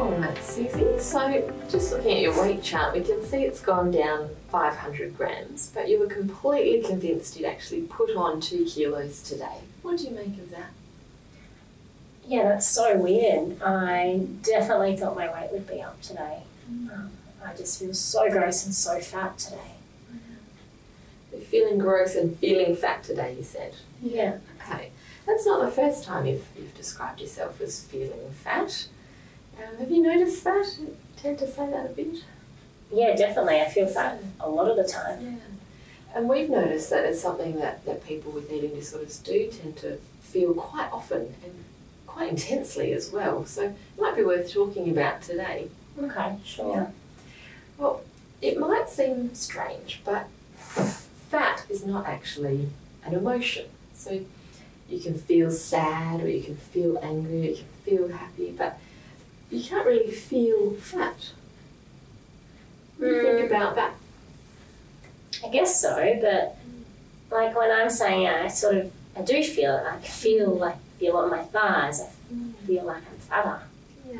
All right, Susie. So, just looking at your weight chart, we can see it's gone down 500 grams, but you were completely convinced you'd actually put on two kilos today. What do you make of that? Yeah, that's so weird. I definitely thought my weight would be up today. Um, I just feel so gross and so fat today. You're feeling gross and feeling fat today, you said. Yeah. Okay. That's not the first time you've, you've described yourself as feeling fat. Um, have you noticed that? Tend to say that a bit. Yeah, definitely. I feel fat a lot of the time. Yeah. And we've noticed that it's something that, that people with eating disorders do tend to feel quite often and quite intensely as well. So it might be worth talking about today. Okay, sure. Yeah. Well, it might seem strange, but fat is not actually an emotion. So you can feel sad or you can feel angry or you can feel happy, but you can't really feel fat. What do you think Mm. about that? I guess so, but like when I'm saying it, I sort of I do feel it. I feel like feel on my thighs. I feel like I'm fatter. Yeah.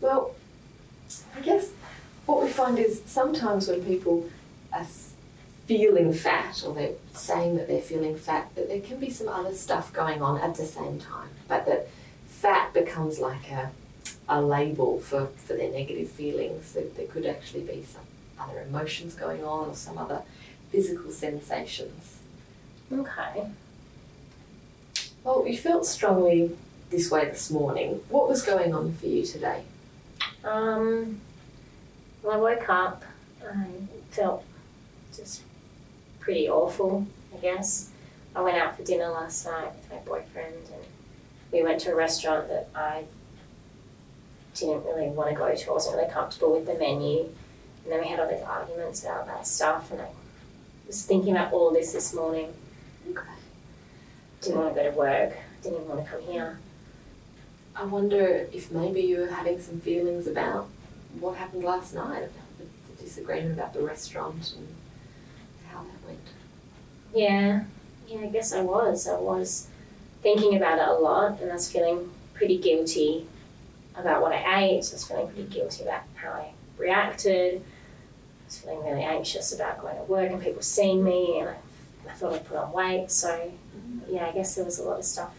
Well, I guess what we find is sometimes when people are feeling fat or they're saying that they're feeling fat, that there can be some other stuff going on at the same time, but that fat becomes like a, a label for, for their negative feelings. That there could actually be some other emotions going on or some other physical sensations. Okay. Well, you felt strongly this way this morning. What was going on for you today? Um, when I woke up, I felt just pretty awful, I guess. I went out for dinner last night with my boyfriend and we went to a restaurant that I didn't really want to go to. I wasn't really comfortable with the menu. And then we had all these arguments about that stuff and I was thinking about all this this morning. Okay. Didn't want to go to work. Didn't even want to come here. I wonder if maybe you were having some feelings about what happened last night, about the, the disagreement about the restaurant and how that went. Yeah, yeah, I guess I was. I was thinking about it a lot, and I was feeling pretty guilty about what I ate. I was feeling pretty guilty about how I reacted. I was feeling really anxious about going to work and people seeing me, and I, I thought I'd put on weight. So, yeah, I guess there was a lot of stuff.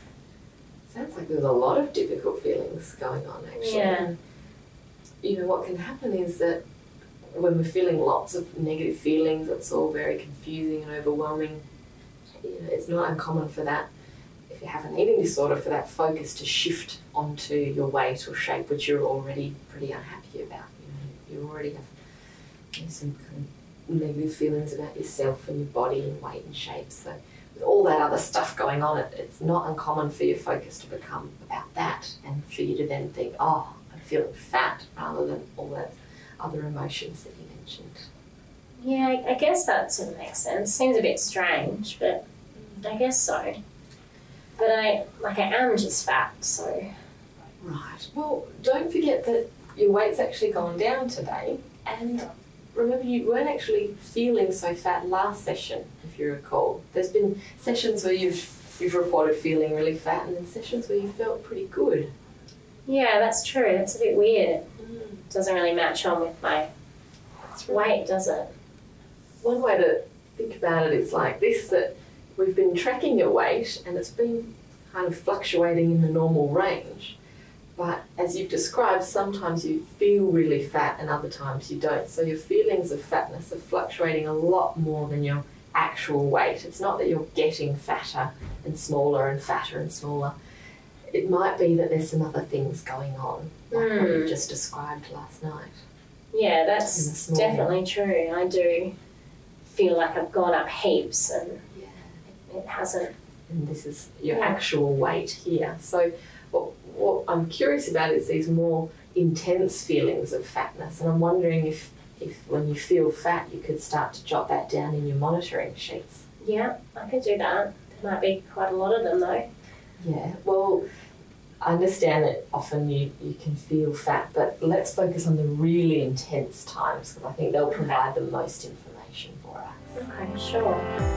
Sounds like there's a lot of difficult feelings going on actually. Yeah. And, you know, what can happen is that when we're feeling lots of negative feelings, it's all very confusing and overwhelming. You know, it's not uncommon for that, if you have an eating disorder, for that focus to shift onto your weight or shape, which you're already pretty unhappy about. You know, you already have you know, some kind of negative feelings about yourself and your body and weight and shape. So with all that other stuff going on, it, it's not uncommon for your focus to become about that and for you to then think, oh, I'm feeling fat, rather than all those other emotions that you mentioned. Yeah, I, guess that sort of makes sense. Seems a bit strange, but I guess so. But I, like, I am just fat, so Right. Well, don't forget that your weight's actually gone down today, and remember you weren't actually feeling so fat last session, if you recall. There's been sessions where you've you've reported feeling really fat, and then sessions where you felt pretty good. yeah, that's true. That's a bit weird. Mm. Doesn't really match on with my weight, does it? One way to think about it is like this: that we've been tracking your weight, and it's been kind of fluctuating in the normal range. But as you've described, sometimes you feel really fat and other times you don't. So your feelings of fatness are fluctuating a lot more than your actual weight. It's not that you're getting fatter and smaller and fatter and smaller. It might be that there's some other things going on, like what Hmm. you've just described last night. Yeah, that's definitely true. I do feel like I've gone up heaps and Yeah. It hasn't. and this is your Yeah. actual weight here. So, what, what I'm curious about is these more intense feelings of fatness, and I'm wondering if, if when you feel fat, you could start to jot that down in your monitoring sheets. Yeah, I could do that. There might be quite a lot of them though. Yeah, well, I understand that often you, you can feel fat, but let's focus on the really intense times because I think they'll provide the most information for us. Okay, sure.